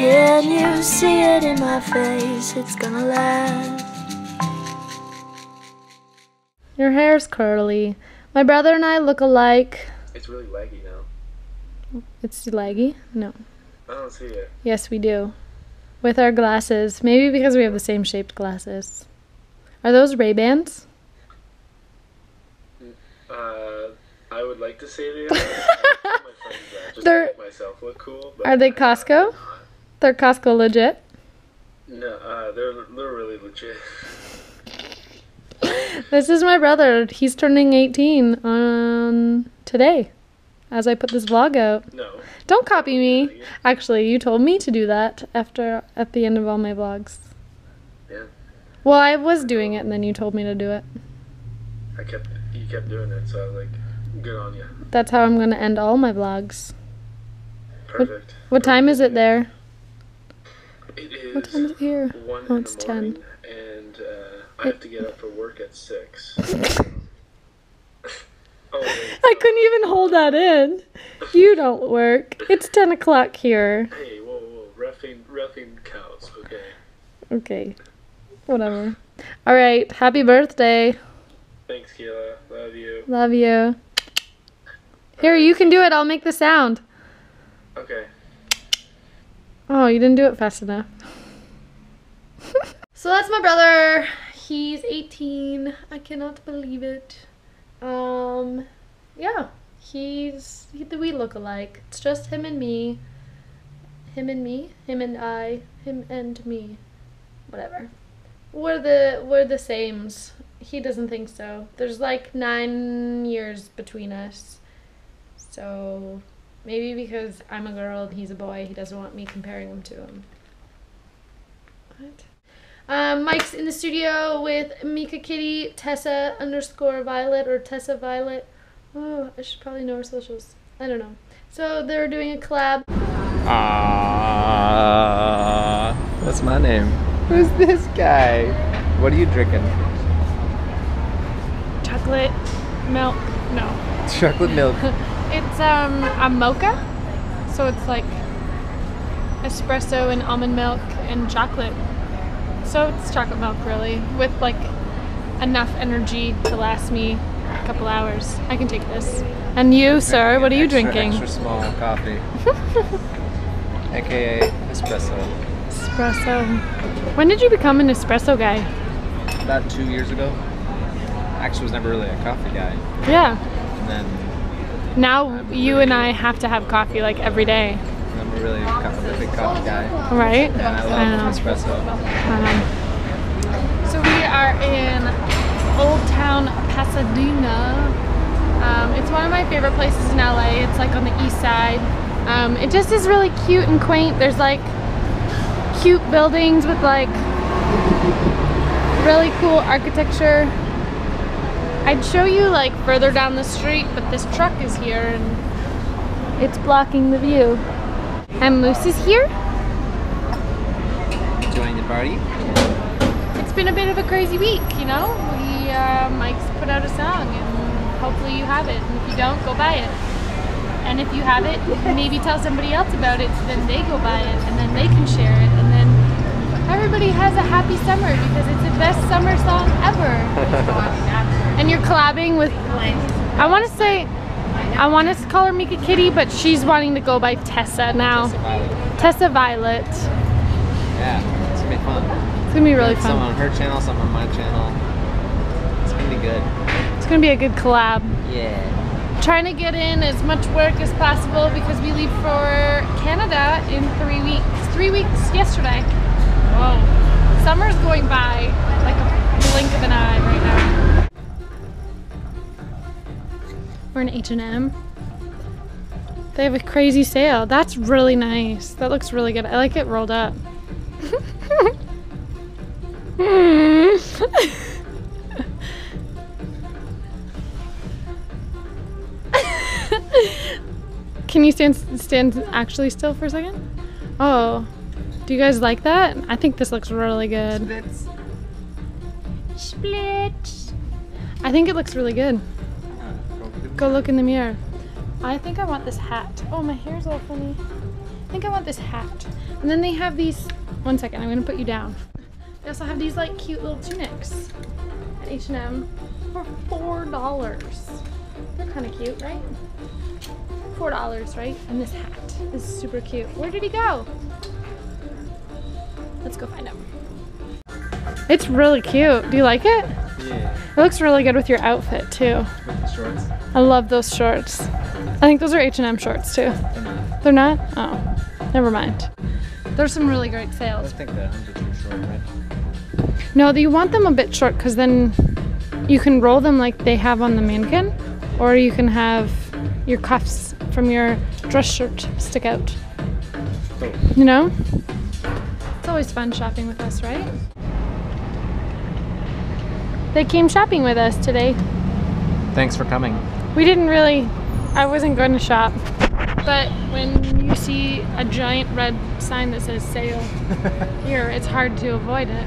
Can you see it in my face? It's gonna last. Your hair's curly. My brother and I look alike. It's really laggy now. It's laggy? No. I don't see it. Yes, we do. With our glasses. Maybe because we have the same shaped glasses. Are those Ray-Bans? Uh, I would like to say they are. my friends that just They're- make myself look cool. But Are they Costco? They're Costco legit. No, uh, they're they're really legit. This is my brother. He's turning 18 on today as I put this vlog out. No. Don't copy me. Actually, you told me to do that after at the end of all my vlogs. Yeah. Well, I was doing it and then you told me to do it. I kept you kept doing it, so I was like, good on you. That's how I'm going to end all my vlogs. Perfect. What time is it there? It is What time is it here? one Oh, it's the 10. morning, and uh, I have to get up for work at six. oh, I couldn't even hold that in. You don't work. It's 10 o'clock here. hey, whoa, whoa, roughing, roughing cows, okay? Okay. Whatever. All right. Happy birthday. Thanks, Keela. Love you. Love you. Here, you can do it. I'll make the sound. Okay. Oh, you didn't do it fast enough. so that's my brother. He's 18. I cannot believe it. Um, yeah, he's he, we look alike. It's just him and me. Him and me. Him and I. Him and me. Whatever. We're the we're the sames. He doesn't think so. There's like nine years between us. So Maybe because I'm a girl and he's a boy, he doesn't want me comparing him to him. What? Um, Mike's in the studio with Meekakitty, Tessa underscore Violet or Tessa Violet. Oh, I should probably know her socials. I don't know. So they're doing a collab. Ah, what's my name? Who's this guy? What are you drinking? Chocolate milk. No. Chocolate milk. It's um a mocha. So it's like espresso and almond milk and chocolate. So it's chocolate milk really with like enough energy to last me a couple hours. I can take this. And you, sir, what are you Extra- drinking? Extra small coffee, aka espresso. Espresso. When did you become an espresso guy? About two years ago. Actually, was never really a coffee guy, Yeah. and then Now you and I have to have coffee like every day, I'm a really co- big coffee guy, right? and I I know. love espresso. Um, so we are in Old Town Pasadena. Um, it's one of my favorite places in LA. It's like on the east side. Um, it just is really cute and quaint. There's like cute buildings with like really cool architecture. I'd show you like further down the street, but this truck is here and it's blocking the view. And Moose is here. Join the party. it's been a bit of a crazy week, you know? We, uh, Mike's put out a song and hopefully you have it. And if you don't, go buy it. And if you have it, maybe tell somebody else about it so then they go buy it and then they can share it. And then everybody has a happy summer because it's the best summer song ever. and you're collabing with, I want to say, I want us to call her Meekakitty, but she's wanting to go by Tessa now. Tessa Violet. Tessa Violet. Yeah, it's gonna be fun. It's gonna be really fun. Some on her channel, some on my channel. It's gonna be good. It's gonna be a good collab. Yeah. trying to get in as much work as possible because we leave for Canada in three weeks. Three weeks yesterday. Whoa. Summer's going by like a blink of an eye right now. We're in H&M. They have a crazy sale. That's really nice. That looks really good. I like it rolled up. Can you stand stand actually still for a second? Oh, do you guys like that? I think this looks really good. Split. I think it looks really good. Go look in the mirror. I think I want this hat. Oh, my hair's all funny. I think I want this hat. And then they have these. One second, I'm gonna put you down. They also have these like cute little tunics at H&M for four dollars. They're kind of cute, right? Four dollars, right? And this hat is super cute. Where did he go? Let's go find him. It's really cute. Do you like it? Yeah. It looks really good with your outfit too. With the shorts. I love those shorts. I think those are H&M shorts too. They're not? Oh, never mind. There's some really great sales. I sales. think the arms are too short, right? No, you want them a bit short because then you can roll them like they have on the mannequin, or you can have your cuffs from your dress shirt stick out. Cool. You know? It's always fun shopping with us, right? They came shopping with us today. Thanks for coming. We didn't really, I wasn't going to shop. But when you see a giant red sign that says sale here, it's hard to avoid it.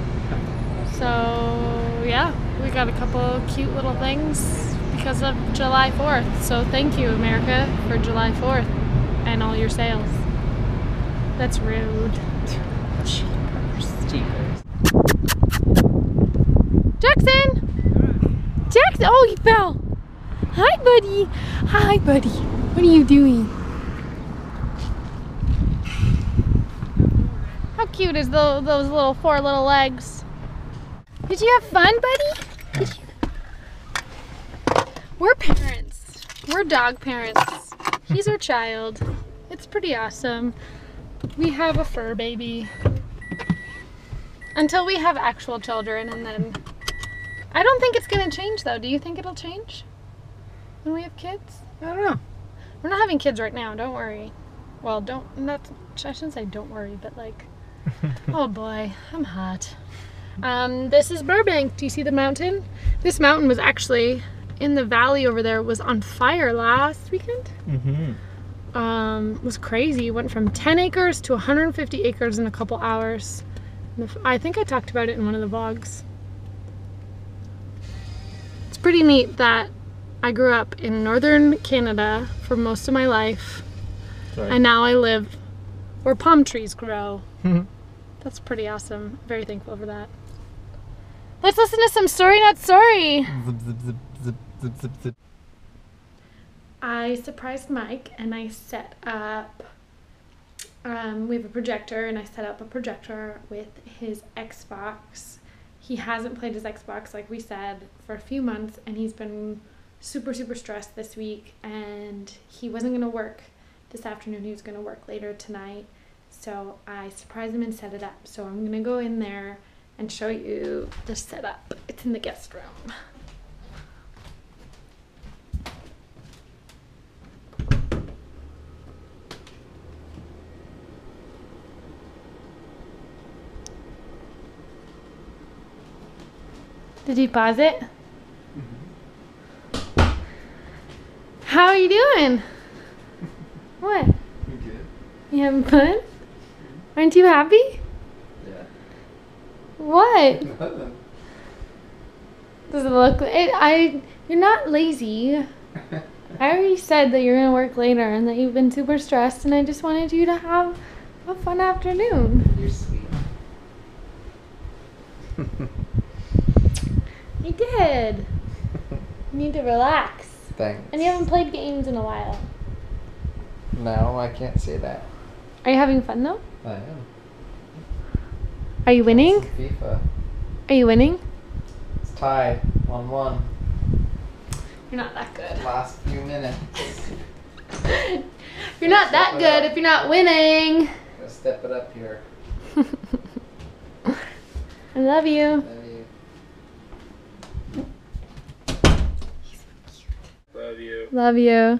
So, yeah, we got a couple cute little things because of July 4th. So, thank you, America, for July 4th and all your sales. That's rude. Cheapers. Cheapers. Jackson! Jackson! Oh, he fell! Hi, buddy! Hi, buddy! What are you doing? How cute is tho- those little four little legs? Did you have fun, buddy? You... We're parents. We're dog parents. He's our child. It's pretty awesome. We have a fur baby. Until we have actual children, and then I don't think it's gonna change though. Do you think it'll change when we have kids? I don't know. We're not having kids right now. Don't worry. Well, don't. Not. I shouldn't say don't worry, but like, oh boy, I'm hot. Um, this is Burbank. Do you see the mountain? This mountain was actually in the valley over there. Was on fire last weekend. Mm-hmm. Um, it was crazy. It went from 10 acres to 150 acres in a couple hours. And the f- I think I talked about it in one of the vlogs. It's pretty neat that I grew up in northern Canada for most of my life, Sorry. and now I live where palm trees grow. Mhm. That's pretty awesome. Very thankful for that. Let's listen to some Story Not zip. I surprised Mike and I set up. Um, we have a projector, and I set up a projector with his Xbox. He hasn't played his Xbox, like we said, for a few months, and he's been super, super stressed this week. And he wasn't going to work this afternoon, he was going to work later tonight. So I surprised him and set it up. So I'm going to go in there and show you the setup. It's in the guest room. Did you pause it? How are you doing? What? You good? You having fun? Aren't you happy? Yeah. What? Nothing. Does it look? It, I. You're not lazy. I already said that you're gonna work later and that you've been super stressed, and I just wanted you to have a fun afternoon. You're sweet. You did. You need to relax. Thanks. And you haven't played games in a while. No, I can't say that. Are you having fun though? I am. Are you winning? FIFA. Are you winning? It's tied. 1 1. You're not that good. Last few minutes. You're not that good if you're not winning. Gotta step it up here. I. Love you. Love you. Love you.